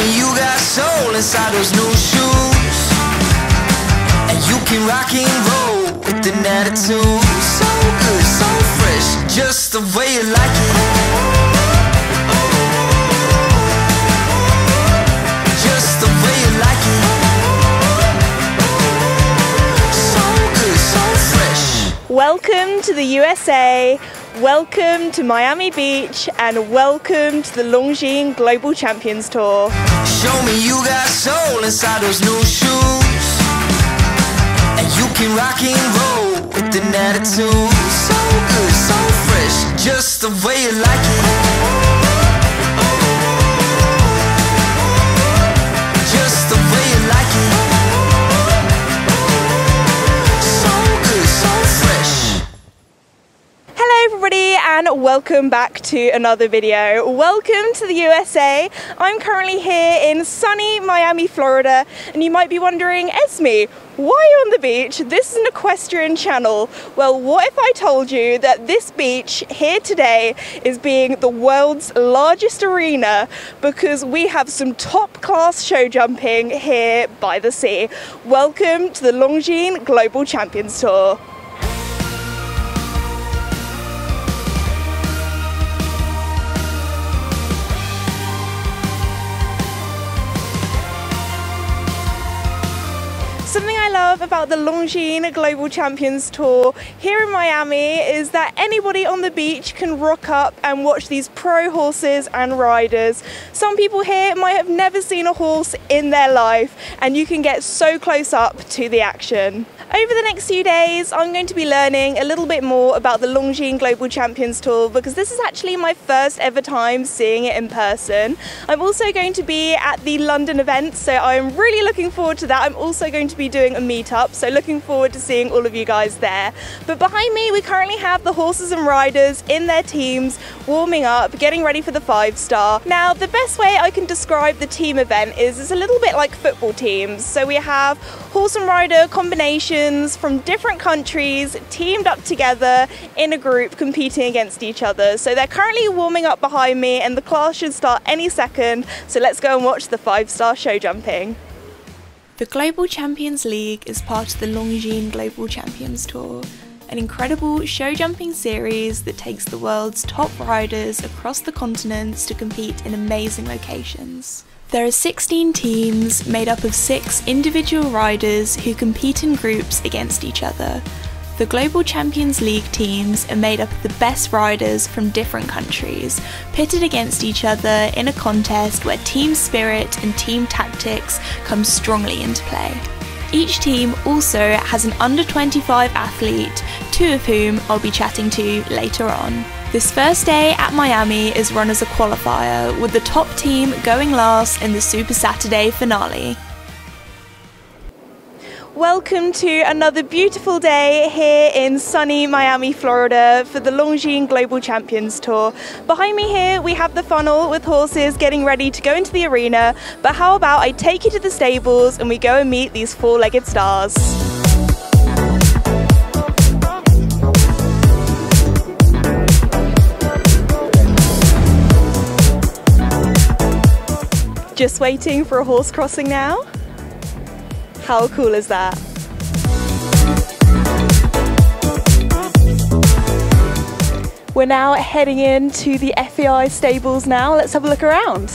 me you got soul inside those new shoes. And you can rock and roll with an attitude. So good, so fresh, just the way you like it. Just the way you like it. So good, so fresh. Welcome to the USA, welcome to Miami Beach, and welcome to the Longines Global Champions Tour. Show me you got soul inside those new shoes. And you can rock and roll with an attitude. So good, so fresh, just the way you like it. Welcome back to another video. Welcome to the USA. I'm currently here in sunny Miami, Florida, and you might be wondering, Esme, why on the beach? This is an equestrian channel. Well, what if I told you that this beach here today is being the world's largest arena because we have some top class show jumping here by the sea? Welcome to the Longines Global Champions Tour. Something I love about the Longines Global Champions Tour here in Miami is that anybody on the beach can rock up and watch these pro horses and riders. Some people here might have never seen a horse in their life, and you can get so close up to the action. Over the next few days, I'm going to be learning a little bit more about the Longines Global Champions Tour because this is actually my first ever time seeing it in person. I'm also going to be at the London event, so I'm really looking forward to that. I'm also going to be doing a meetup, so looking forward to seeing all of you guys there. But behind me, we currently have the horses and riders in their teams warming up, getting ready for the five star. Now, the best way I can describe the team event is it's a little bit like football teams. So we have horse and rider from different countries teamed up together in a group competing against each other. So they're currently warming up behind me, and the class should start any second. So let's go and watch the five star show jumping. The Global Champions League is part of the Longines Global Champions Tour, an incredible show jumping series that takes the world's top riders across the continents to compete in amazing locations. There are 16 teams made up of six individual riders who compete in groups against each other. The Global Champions League teams are made up of the best riders from different countries, pitted against each other in a contest where team spirit and team tactics come strongly into play. Each team also has an under 25 athlete, two of whom I'll be chatting to later on. This first day at Miami is run as a qualifier, with the top team going last in the Super Saturday finale. Welcome to another beautiful day here in sunny Miami, Florida for the Longines Global Champions Tour. Behind me here we have the funnel with horses getting ready to go into the arena, but how about I take you to the stables and we go and meet these four-legged stars. Just waiting for a horse crossing now. How cool is that? We're now heading into the FEI stables now. Let's have a look around.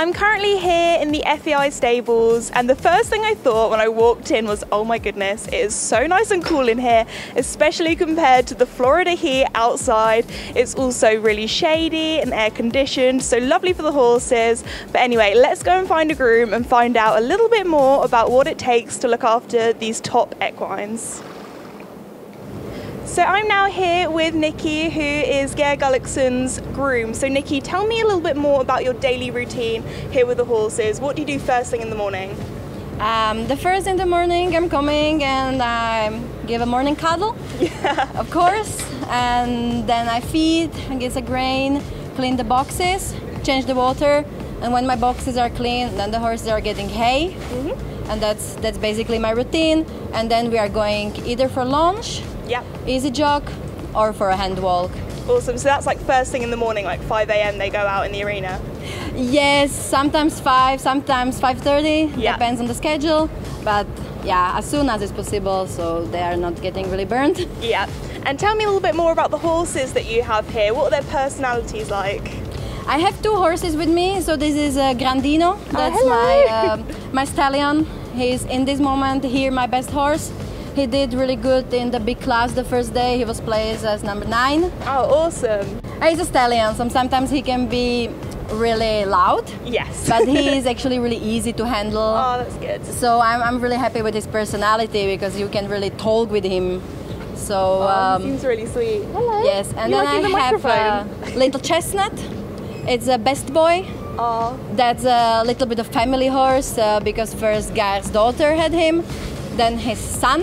I'm currently here in the FEI stables, and the first thing I thought when I walked in was, oh my goodness, it is so nice and cool in here, especially compared to the Florida heat outside. It's also really shady and air conditioned, so lovely for the horses. But anyway, let's go and find a groom and find out a little bit more about what it takes to look after these top equines. So I'm now here with Nikki, who is Geir Gulliksen's groom. So Nikki, tell me a little bit more about your daily routine here with the horses. What do you do first thing in the morning? Um, the first in the morning, I'm coming and I give a morning cuddle, of course, and then I feed and get a grain, clean the boxes, change the water, and when my boxes are clean, then the horses are getting hay, and that's that's basically my routine. And then we are going either for lunch, Yep. easy jog, or for a hand walk. Awesome. So that's like first thing in the morning, like 5 a.m. They go out in the arena. Yes, sometimes five, sometimes five thirty. Yeah. Depends on the schedule, but yeah, as soon as it's possible, so they are not getting really burnt. Yeah. And tell me a little bit more about the horses that you have here. What are their personalities like? I have two horses with me. So this is uh, Grandino. That's hello. my um my stallion. He's in this moment here my best horse. He did really good in the big class the first day. He was placed as number nine. Oh, awesome. Uh, He's a stallion. So sometimes he can be really loud, Yes. but he is actually really easy to handle. oh, that's good. So I'm, I'm really happy with his personality because you can really talk with him. So Oh, he um, seems really sweet. Hello. yes, and You then I the have a little chestnut. It's a best boy. Oh, That's a little bit of family horse uh, because first Guy's daughter had him, then his son,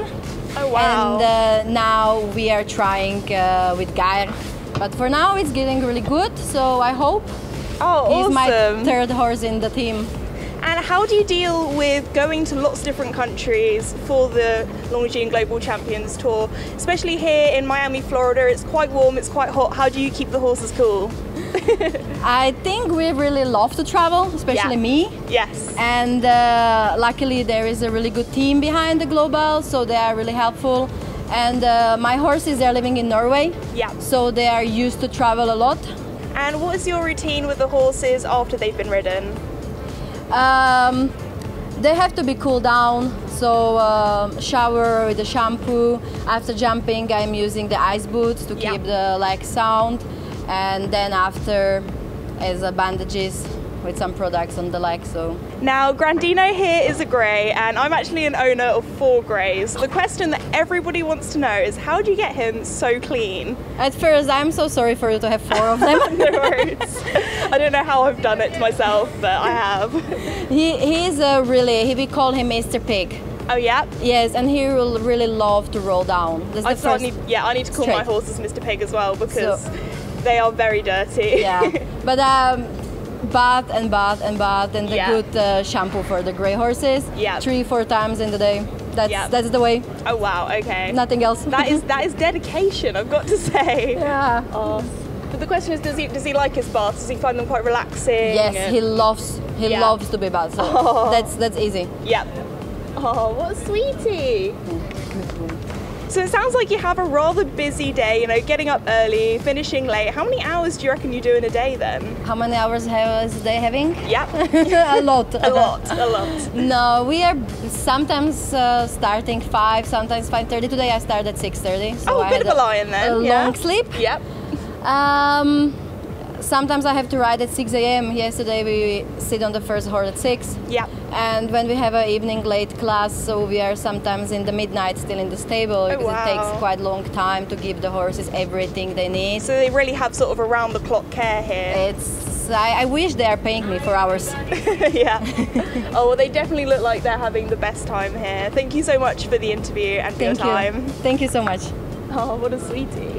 oh wow. and uh, now we are trying uh, with Guy. But for now it's getting really good, so I hope oh, he's my third horse in the team. And how do you deal with going to lots of different countries for the Longines Global Champions Tour? Especially here in Miami, Florida, it's quite warm, it's quite hot. How do you keep the horses cool? I think we really love to travel, especially Yeah. me. Yes. And uh, luckily, there is a really good team behind the global, so they are really helpful. And uh, my horses are living in Norway, Yeah. so they are used to travel a lot. And what is your routine with the horses after they've been ridden? Um, they have to be cooled down, so um shower with the shampoo. After jumping, I'm using the ice boots to Yeah. keep the leg sound, and then after, as a bandages with some products on the leg. So Now, Grandino here is a grey, and I'm actually an owner of four greys. The question that everybody wants to know is how do you get him so clean? at first, I'm so sorry for you to have four of them. No worries. I don't know how I've done it to myself, but I have. He he's a really he we call him Mr. Pig. Oh, yeah. Yes, and he will really love to roll down. That's I the first. need, yeah, I need to call my horses Mr. Pig as well because So- they are very dirty. yeah, but um, bath and bath and bath and the Yeah. good uh, shampoo for the gray horses. Yeah. Three four times in the day. That's Yeah. that's the way. oh wow, okay. Nothing else. That is that is dedication. I've got to say. yeah. Oh. But the question is, does he does he like his baths? Does he find them quite relaxing? Yes, he loves he Yeah. loves to be bathed. So Oh. that's that's easy. Yep. Oh, what a sweetie. So it sounds like you have a rather busy day, you know, getting up early, finishing late. How many hours do you reckon you do in a day then? How many hours has they having? Yep. a lot. a lot, a lot. No, we are sometimes uh, starting five, sometimes five thirty. Today I started at six thirty. So Oh, I a bit of a lion then. A yeah. long sleep. Yep. Um, sometimes I have to ride at 6 a.m. Yesterday we sit on the first horse at 6. Yep. And when we have an evening late class, so we are sometimes in the midnight still in the stable oh, because it Oh, wow. takes quite long time to give the horses everything they need. So they really have sort of around the clock care here. It's I, I wish they are paying me for hours. yeah. oh, well, they definitely look like they're having the best time here. Thank you so much for the interview and for Thank your time. you. Thank you so much. Oh, what a sweetie.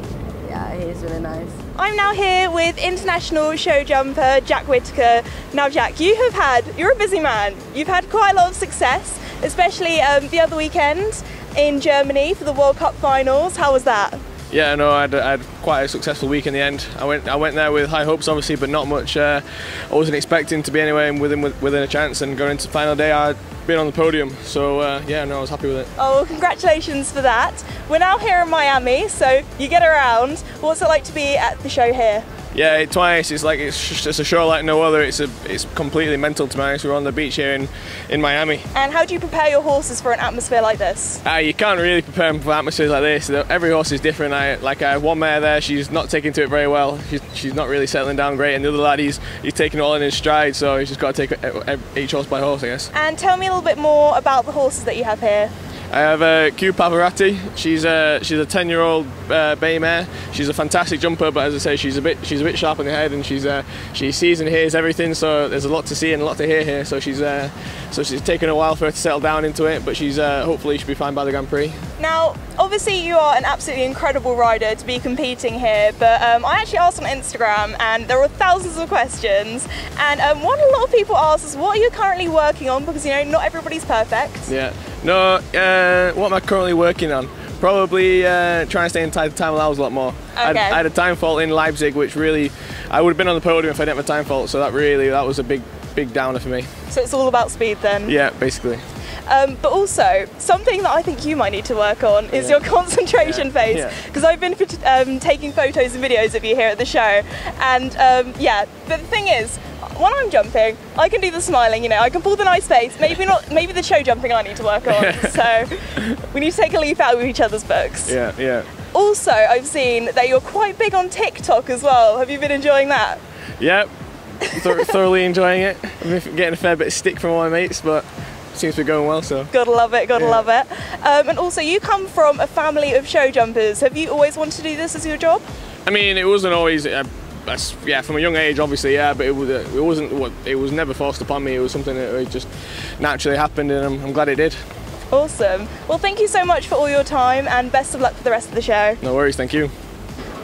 Yeah, he's really nice. I'm now here with international show jumper Jack Whitaker. Now, Jack, you have had, you're a busy man. You've had quite a lot of success, especially um, the other weekend in Germany for the World Cup finals. How was that? Yeah, no, I had, I had quite a successful week in the end. I went, I went there with high hopes, obviously, but not much. Uh, I wasn't expecting to be anywhere within within a chance. And going into the final day, I'd been on the podium. So uh, yeah, no, I was happy with it. Oh, well, congratulations for that. We're now here in Miami, so you get around. What's it like to be at the show here? Yeah, it, twice. It's like it's just it's a show like no other. It's a it's completely mental to be honest. We're on the beach here in, in Miami. And how do you prepare your horses for an atmosphere like this? Uh, you can't really prepare them for atmospheres like this. Every horse is different. I, like I have one mare there, she's not taking to it very well. She's, she's not really settling down great. And the other lad, he's, he's taking it all in his stride. So he's just got to take each horse by horse, I guess. And tell me a little bit more about the horses that you have here. I have uh, Q Pavarotti. She's a she's a ten year old uh, bay mare. She's a fantastic jumper, but as I say, she's a bit she's a bit sharp on the head, and she's uh, she sees and hears everything. So there's a lot to see and a lot to hear here. So she's uh, so she's taken a while for her to settle down into it, but she's uh, hopefully she'll be fine by the Grand Prix. Now, obviously, you are an absolutely incredible rider to be competing here, but um, I actually asked on Instagram and there were thousands of questions. And um, what a lot of people ask is, what are you currently working on? Because, you know, not everybody's perfect. Yeah. No. Uh, what am I currently working on? Probably uh, trying to stay in time, time allows a lot more. I, had, Okay. I had a time fault in Leipzig, which really, I would have been on the podium if I didn't have a time fault. So that really, that was a big, big downer for me. So it's all about speed then. Yeah, basically. Um, but also, something that I think you might need to work on is Yeah. your concentration Yeah. phase. Yeah. Because I've been um, taking photos and videos of you here at the show, and um, yeah. But the thing is, when I'm jumping, I can do the smiling. You know, I can pull the nice face. Maybe not. Maybe the show jumping I need to work on. so we need to take a leaf out of each other's books. Yeah, yeah, Also, I've seen that you're quite big on TikTok as well. Have you been enjoying that? Yep, Thor- thoroughly enjoying it. I'm getting a fair bit of stick from my mates, but seems to be going well. So Gotta love it, gotta Yeah. love it. Um, and also, you come from a family of show jumpers. Have you always wanted to do this as your job? I mean, it wasn't always. Uh, that's, yeah, from a young age, obviously, yeah, but it was. Uh, it wasn't what. It was never forced upon me. It was something that just naturally happened, and I'm, I'm glad it did. Awesome. Well, thank you so much for all your time and best of luck for the rest of the show. No worries. Thank you.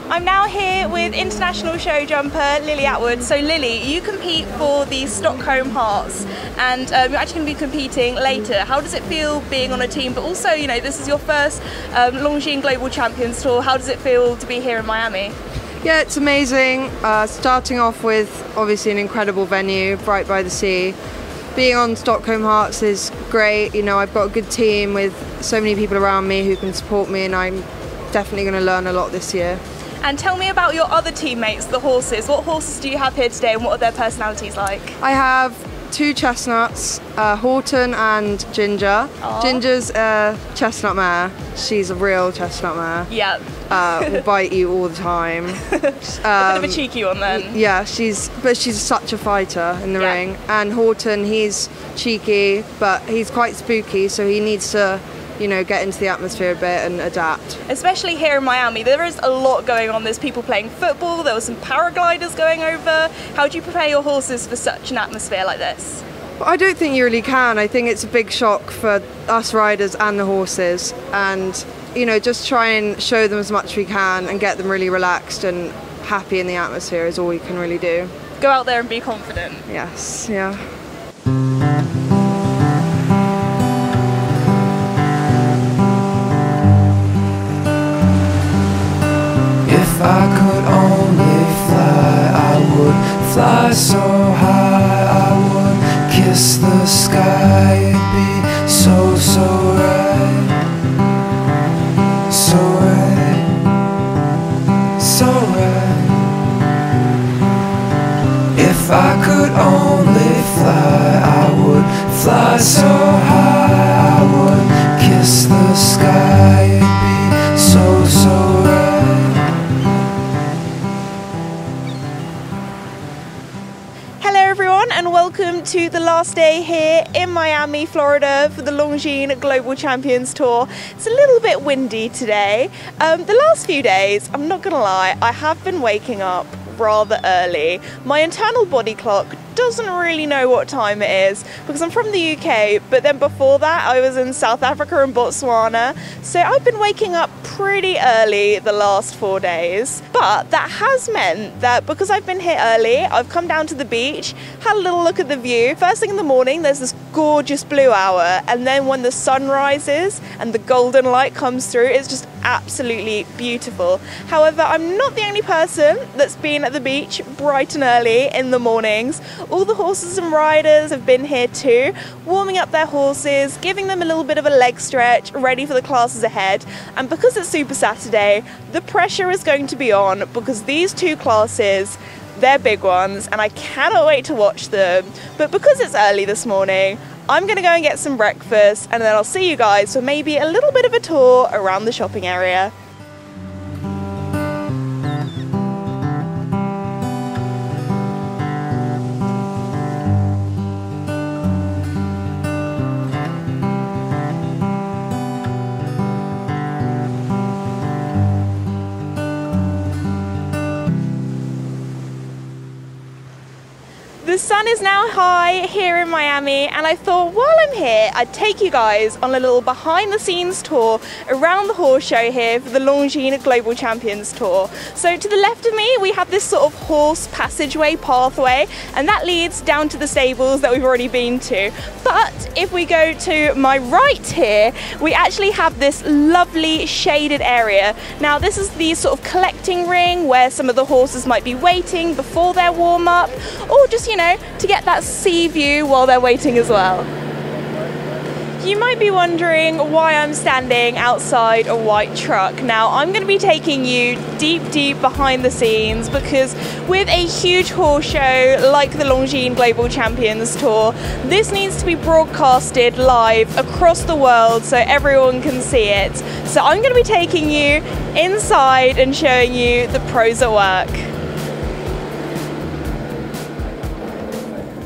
I'm now here with international show jumper Lily Atwood. So, Lily, you compete for the Stockholm Hearts and um, you're actually going to be competing later. How does it feel being on a team? But also, you know, this is your first um, Longines Global Champions Tour. How does it feel to be here in Miami? Yeah, it's amazing. Uh, starting off with obviously an incredible venue, right by the sea. Being on Stockholm Hearts is great. You know, I've got a good team with so many people around me who can support me, and I'm definitely going to learn a lot this year. And tell me about your other teammates, the horses. What horses do you have here today and what are their personalities like? I have two chestnuts, uh, Horton and Ginger. Ginger's a chestnut mare. She's a real chestnut mare. Yeah, Uh, will bite you all the time. a bit of a cheeky one then. Yeah, she's but she's such a fighter in the Yeah. ring. And Horton, he's cheeky, but he's quite spooky, so he needs to, you know, get into the atmosphere a bit and adapt. Especially here in Miami, there is a lot going on. There's people playing football, there were some paragliders going over. How do you prepare your horses for such an atmosphere like this? But I don't think you really can. I think it's a big shock for us riders and the horses, and you know, just try and show them as much as we can and get them really relaxed and happy in the atmosphere is all we can really do. Go out there and be confident. Yes, yeah. Fly so high. I would kiss the sky. It'd be so, so right. So right. So right. If I could only fly, I would fly so Florida for the Longines Global Champions Tour. It's a little bit windy today. Um, the last few days, I'm not gonna lie, I have been waking up rather early. My internal body clock doesn't really know what time it is because I'm from the UK, but then before that, I was in South Africa and Botswana. So I've been waking up pretty early the last four days. But that has meant that because I've been here early, I've come down to the beach, had a little look at the view. First thing in the morning, there's this gorgeous blue hour, and then when the sun rises and the golden light comes through, it's just absolutely beautiful. However, I'm not the only person that's been at the beach bright and early in the mornings. All the horses and riders have been here too, warming up their horses, giving them a little bit of a leg stretch, ready for the classes ahead. And because it's Super Saturday, the pressure is going to be on because these two classes they're big ones and I cannot wait to watch them. But because it's early this morning, I'm gonna go and get some breakfast and then I'll see you guys for maybe a little bit of a tour around the shopping area. Sun is now high here in Miami, and I thought while I'm here, I'd take you guys on a little behind the scenes tour around the horse show here for the Longines Global Champions Tour. So, to the left of me, we have this sort of horse passageway pathway, and that leads down to the stables that we've already been to. But if we go to my right here, we actually have this lovely shaded area. Now, this is the sort of collecting ring where some of the horses might be waiting before their warm up, or just, you know, to get that sea view while they're waiting as well. You might be wondering why I'm standing outside a white truck. Now, I'm going to be taking you deep, deep behind the scenes because with a huge horse show like the Longines Global Champions Tour, this needs to be broadcasted live across the world so everyone can see it. So, I'm going to be taking you inside and showing you the pros at work.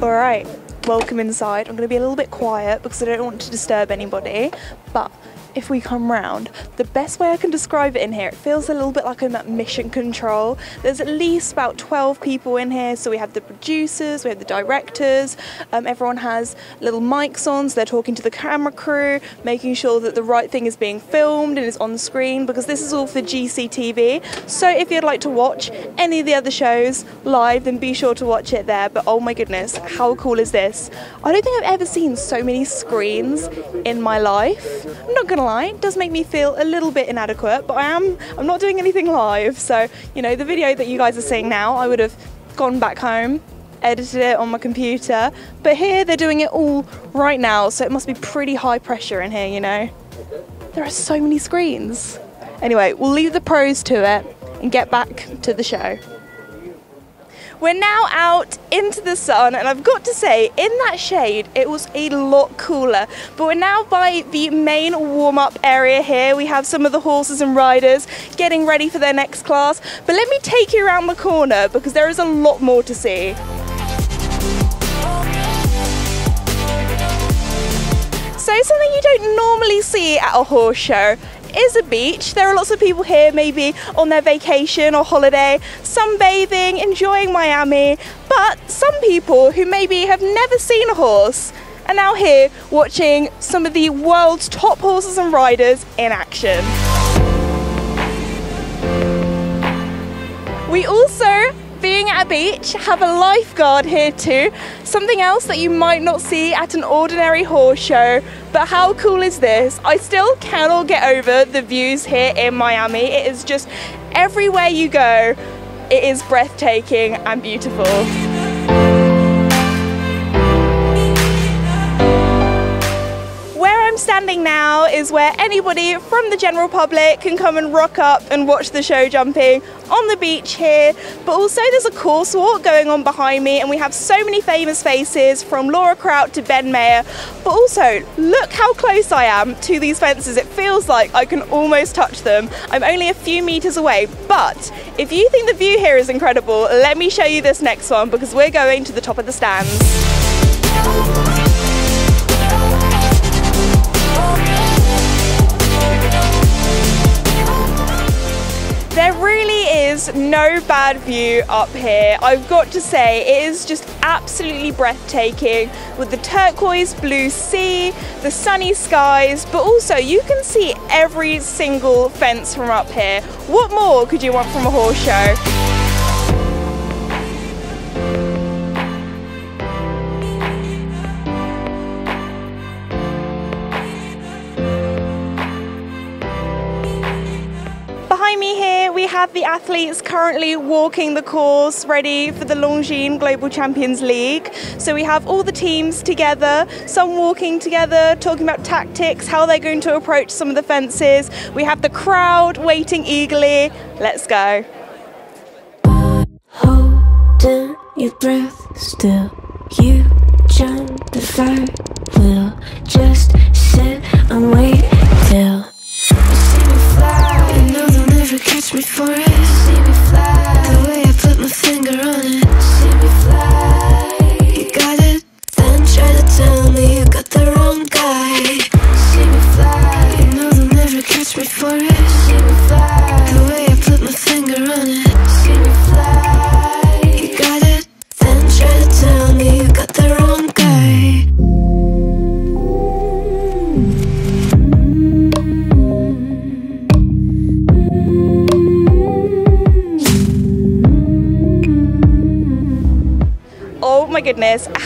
All right, welcome inside. I'm going to be a little bit quiet because I don't want to disturb anybody, but if we come round, the best way I can describe it in here, it feels a little bit like I'm at mission control. There's at least about 12 people in here, so we have the producers, we have the directors, um, everyone has little mics on, so they're talking to the camera crew, making sure that the right thing is being filmed and is on screen, because this is all for GCTV. So if you'd like to watch any of the other shows live, then be sure to watch it there. But oh my goodness, how cool is this? I don't think I've ever seen so many screens in my life. I'm not gonna lie, it does make me feel a little bit inadequate, but I am I'm not doing anything live. So, you know, the video that you guys are seeing now, I would have gone back home, edited it on my computer. But here they're doing it all right now, so it must be pretty high pressure in here, you know. There are so many screens. Anyway, we'll leave the pros to it and get back to the show. We're now out into the sun, and I've got to say, in that shade, it was a lot cooler. But we're now by the main warm up area here. We have some of the horses and riders getting ready for their next class. But let me take you around the corner because there is a lot more to see. So, something you don't normally see at a horse show is a beach. There are lots of people here, maybe on their vacation or holiday, sunbathing, enjoying Miami. But some people who maybe have never seen a horse are now here watching some of the world's top horses and riders in action. We also being at a beach, have a lifeguard here too. Something else that you might not see at an ordinary horse show. But how cool is this? I still cannot get over the views here in Miami. It is just everywhere you go, it is breathtaking and beautiful. Standing now is where anybody from the general public can come and rock up and watch the show jumping on the beach here. But also there's a course walk going on behind me and we have so many famous faces from Laura Kraut to Ben Maher. But also look how close I am to these fences. It feels like I can almost touch them. I'm only a few meters away. But if you think the view here is incredible, let me show you this next one because we're going to the top of the stands. No bad view up here. I've got to say, it is just absolutely breathtaking with the turquoise blue sea, the sunny skies, but also you can see every single fence from up here. What more could you want from a horse show? Have the athletes currently walking the course ready for the Longines Global Champions League. So we have all the teams together, some walking together, talking about tactics, how they're going to approach some of the fences. We have the crowd waiting eagerly. Let's go. Holding your breath still, you jump the fire. We'll just sit and wait till catch me for it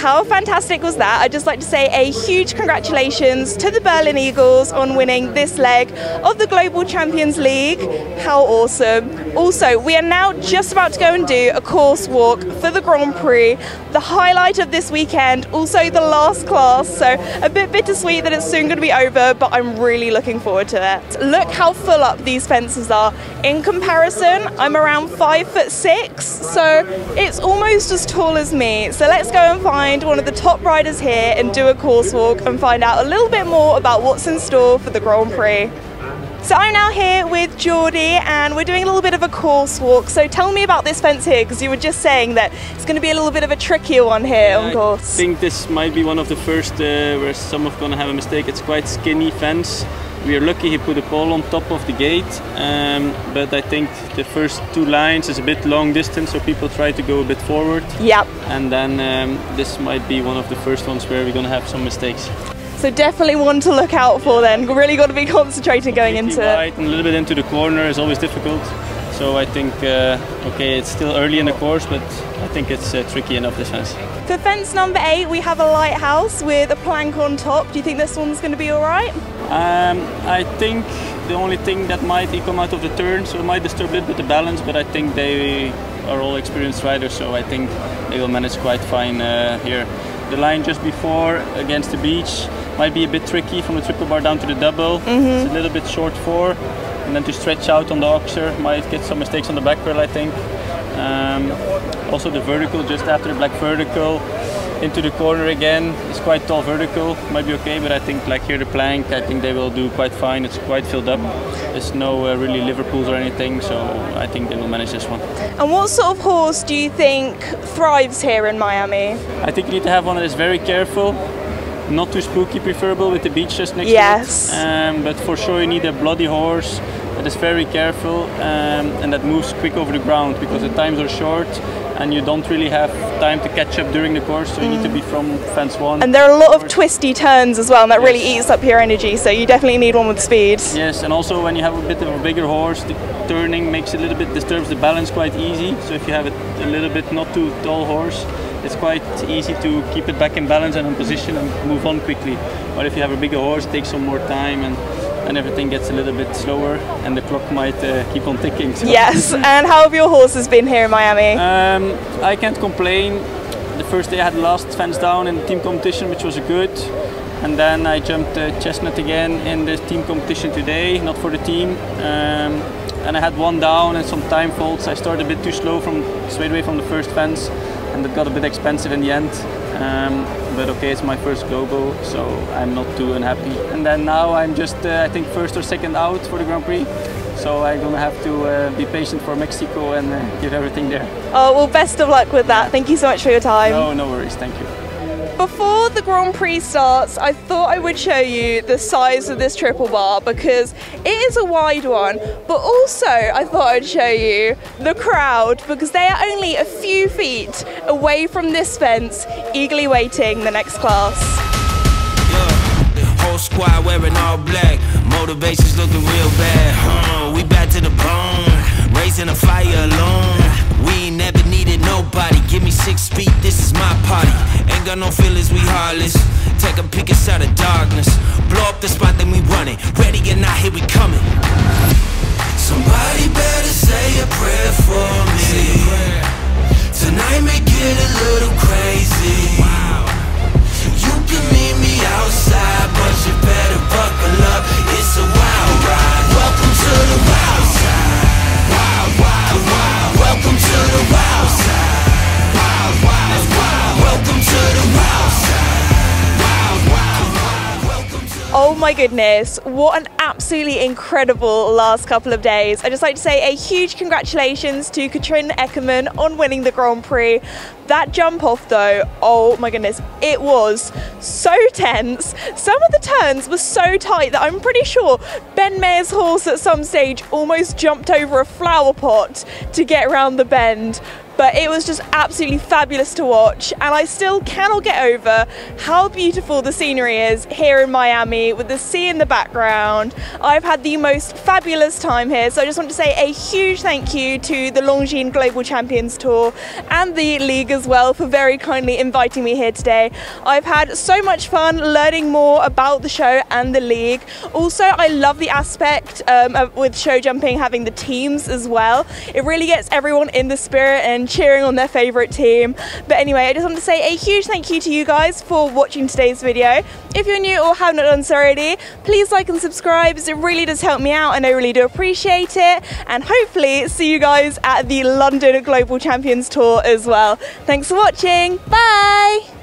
how fantastic was that? I'd just like to say a huge congratulations to the Berlin Eagles on winning this leg of the Global Champions League. How awesome. Also, we are now just about to go and do a course walk for the Grand Prix, the highlight of this weekend, also the last class, so a bit bittersweet that it's soon going to be over, but I'm really looking forward to it. Look how full up these fences are. In comparison, I'm around five foot six, so it's almost as tall as me. So let's go and find one of the top riders here and do a course walk and find out a little bit more about what's in store for the Grand Prix. So I'm now here with Geordie and we're doing a little bit of a course walk. So tell me about this fence here because you were just saying that it's going to be a little bit of a trickier one here on course. I think this might be one of the first uh, where some are going to have a mistake. It's quite skinny fence. We are lucky he put a pole on top of the gate, um, but I think the first two lines is a bit long distance, so people try to go a bit forward. Yep. And then um, this might be one of the first ones where we're going to have some mistakes. So definitely one to look out for then. Really got to be concentrating going into it. And a little bit into the corner is always difficult. So I think, uh, okay, it's still early in the course, but I think it's uh, tricky enough this fence. For fence number eight, we have a lighthouse with a plank on top. Do you think this one's going to be all right? Um, I think the only thing that might come out of the turn, so it might disturb a little bit with the balance, but I think they are all experienced riders, so I think they will manage quite fine uh, here. The line just before against the beach might be a bit tricky from the triple bar down to the double. Mm-hmm. It's a little bit short four, and then to stretch out on the oxer might get some mistakes on the back rail, I think. Um, also the vertical just after the black vertical into the corner again. It's quite tall vertical, might be okay, but I think like here the plank, I think they will do quite fine. It's quite filled up. There's no uh, really Liverpools or anything, so I think they will manage this one. And what sort of horse do you think thrives here in Miami? I think you need to have one that is very careful, not too spooky, preferable with the beach just next yes. to it. Um, but for sure, you need a bloody horse that is very careful um, and that moves quick over the ground because the times are short and you don't really have time to catch up during the course, so you mm. need to be from fence one. And there are a lot of twisty turns as well, and that yes. really eats up your energy, so you definitely need one with speed. Yes, and also when you have a bit of a bigger horse, the turning makes a little bit, disturbs the balance quite easy, so if you have a, a little bit not too tall horse, it's quite easy to keep it back in balance and in position and move on quickly. But if you have a bigger horse, it takes some more time and and everything gets a little bit slower and the clock might uh, keep on ticking. So. Yes, and how have your horses been here in Miami? Um, I can't complain. The first day I had the last fence down in the team competition, which was good. And then I jumped uh, chestnut again in the team competition today, not for the team. Um, and I had one down and some time faults. I started a bit too slow from straight away from the first fence, and it got a bit expensive in the end. Um, but okay, it's my first global, so I'm not too unhappy. And then now I'm just, uh, I think, first or second out for the Grand Prix. So I'm gonna have to uh, be patient for Mexico and uh, give everything there. Oh well, best of luck with that. Thank you so much for your time. No, no worries. Thank you. Before the Grand Prix starts, I thought I would show you the size of this triple bar because it is a wide one, but also I thought I'd show you the crowd because they are only a few feet away from this fence, eagerly waiting the next class. Whole squad wearing all black, motivation's looking real bad. Huh? We back to the bone, raising a fire alone. We never needed nobody. Give me six feet, this is my party. Ain't got no feelings, we heartless. Take a peek inside the darkness. Blow up the spot, then we run it. Ready or not, here we coming. Somebody better say a prayer for me. Tonight may get a little crazy. You can meet me outside, but you better buckle up. It's a wild ride. Welcome to the wild side. Welcome to the wild side. Wild, wild, wild. Welcome to Oh my goodness, what an absolutely incredible last couple of days. I'd just like to say a huge congratulations to Katrin Eckermann on winning the Grand Prix. That jump off though, oh my goodness, it was so tense. Some of the turns were so tight that I'm pretty sure Ben Maher's horse at some stage almost jumped over a flower pot to get around the bend. But it was just absolutely fabulous to watch. And I still cannot get over how beautiful the scenery is here in Miami with the sea in the background. I've had the most fabulous time here, so I just want to say a huge thank you to the Longines Global Champions Tour and the league as well for very kindly inviting me here today. I've had so much fun learning more about the show and the league. Also, I love the aspect um, with show jumping having the teams as well. It really gets everyone in the spirit and cheering on their favourite team. But anyway, I just want to say a huge thank you to you guys for watching today's video. If you're new or have not done so already, please like and subscribe as it really does help me out and I really do appreciate it. And hopefully see you guys at the London Global Champions Tour as well. Thanks for watching. Bye!